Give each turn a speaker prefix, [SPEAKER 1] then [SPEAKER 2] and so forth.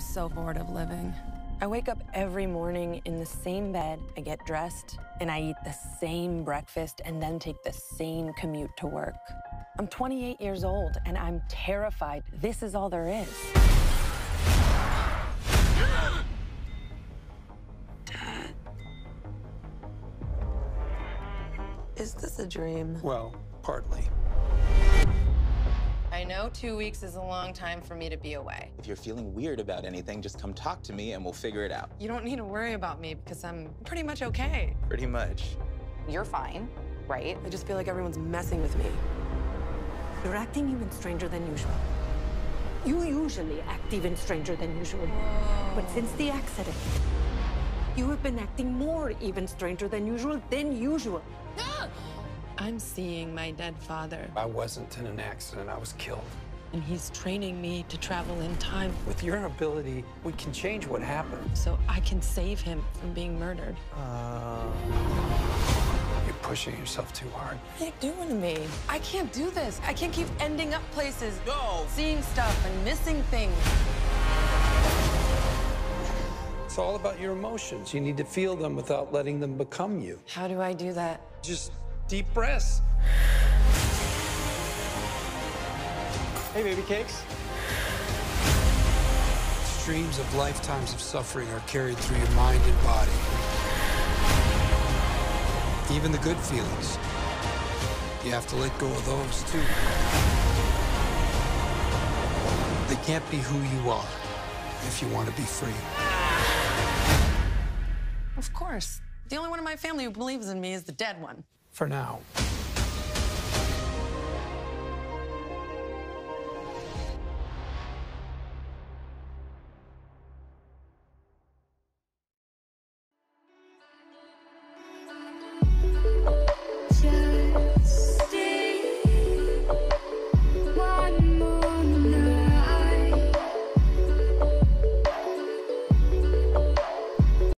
[SPEAKER 1] I'm so bored of living. I wake up every morning in the same bed, I get dressed, and I eat the same breakfast and then take the same commute to work. I'm 28 years old and I'm terrified this is all there is. Dad. Is this a dream?
[SPEAKER 2] Well, partly.
[SPEAKER 1] I know two weeks is a long time for me to be away.
[SPEAKER 3] If you're feeling weird about anything, just come talk to me and we'll figure it out.
[SPEAKER 1] You don't need to worry about me because I'm pretty much okay.
[SPEAKER 3] Pretty much.
[SPEAKER 4] You're fine, right?
[SPEAKER 1] I just feel like everyone's messing with me.
[SPEAKER 5] You're acting even stranger than usual. You usually act even stranger than usual. But since the accident, you have been acting more even stranger than usual than usual.
[SPEAKER 1] I'm seeing my dead father,
[SPEAKER 2] I wasn't in an accident, I was killed.
[SPEAKER 1] and he's training me to travel in time
[SPEAKER 2] With your ability, we can change what happened.
[SPEAKER 1] so I can save him from being murdered.
[SPEAKER 2] Uh, you're pushing yourself too hard.
[SPEAKER 1] What are you doing to me? I can't do this. I can't keep ending up places,
[SPEAKER 3] No!
[SPEAKER 1] seeing stuff and missing things.
[SPEAKER 2] It's all about your emotions. You need to feel them without letting them become you.
[SPEAKER 1] How do I do that?
[SPEAKER 2] Just deep breaths.
[SPEAKER 6] Hey, baby cakes.
[SPEAKER 2] Streams of lifetimes of suffering are carried through your mind and body. Even the good feelings. You have to let go of those too. They can't be who you are if you want to be free.
[SPEAKER 1] Of course. The only one in my family who believes in me is the dead one.
[SPEAKER 2] For now.